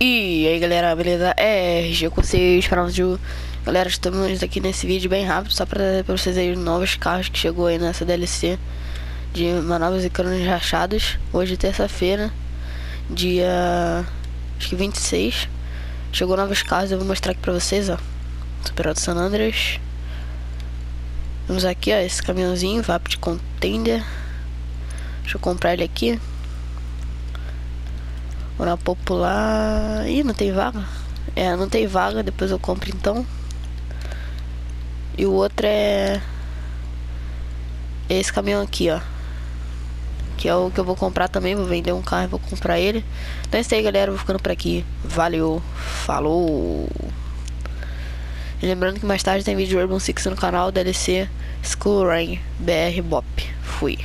E aí galera, beleza? É, RG com vocês para o Galera, estamos aqui nesse vídeo bem rápido Só para, vocês aí os novos carros que chegou aí nessa DLC De manobras e canos rachados. Hoje terça-feira Dia... Acho que 26 Chegou novos carros, eu vou mostrar aqui pra vocês, ó. Super Auto San Andreas. Vamos aqui, ó, esse caminhãozinho VAP de Contender. Deixa eu comprar ele aqui Vou na popular. Ih, não tem vaga? É, não tem vaga, depois eu compro então. E o outro é. Esse caminhão aqui, ó. Que é o que eu vou comprar também. Vou vender um carro e vou comprar ele. Então é isso aí, galera. Vou ficando por aqui. Valeu. Falou. E lembrando que mais tarde tem vídeo de Urban Six no canal DLC School Rain BR Bop. Fui.